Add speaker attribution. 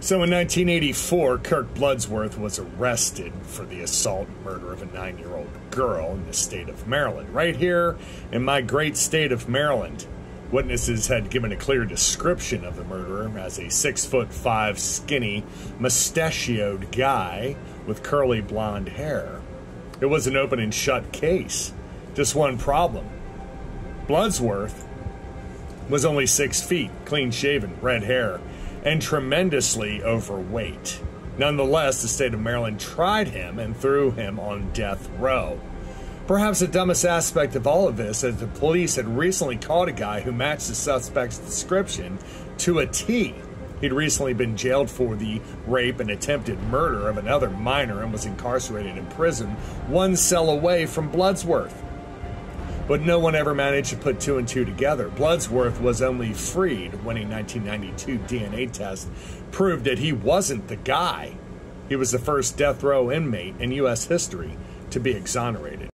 Speaker 1: So in 1984, Kirk Bloodsworth was arrested for the assault and murder of a nine year old girl in the state of Maryland. Right here in my great state of Maryland. Witnesses had given a clear description of the murderer as a six foot five, skinny, mustachioed guy with curly blonde hair. It was an open and shut case. Just one problem Bloodsworth was only six feet, clean shaven, red hair, and tremendously overweight. Nonetheless, the state of Maryland tried him and threw him on death row. Perhaps the dumbest aspect of all of this is the police had recently caught a guy who matched the suspect's description to a T. He'd recently been jailed for the rape and attempted murder of another minor and was incarcerated in prison one cell away from Bloodsworth. But no one ever managed to put two and two together. Bloodsworth was only freed when a 1992 DNA test proved that he wasn't the guy. He was the first death row inmate in U.S. history to be exonerated.